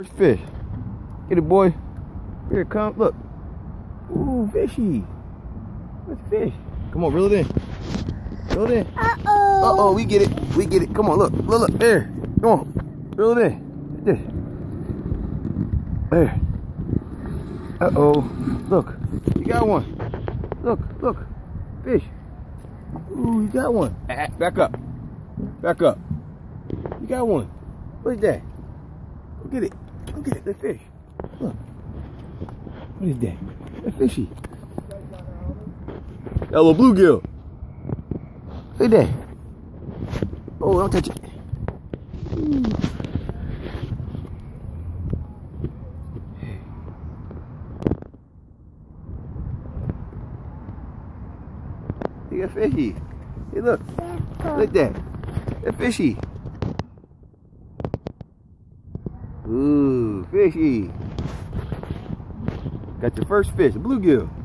First fish. Get it, boy. Here it comes. Look. Ooh, fishy. What's fish? Come on, reel it in. Reel it in. Uh-oh. Uh-oh, we get it. We get it. Come on, look. Look, look. There. Come on. Reel it in. There. There. Uh-oh. Look. You got one. Look, look. Fish. Ooh, you got one. Back up. Back up. You got one. What's that? Go get it. Go at it. The fish. Look. What is that? A fishy. Yellow bluegill. Look at that. Oh, don't touch it. Ooh. You got fishy. Hey, look. Look at that. A fishy. Ooh, fishy. Got your first fish, a bluegill.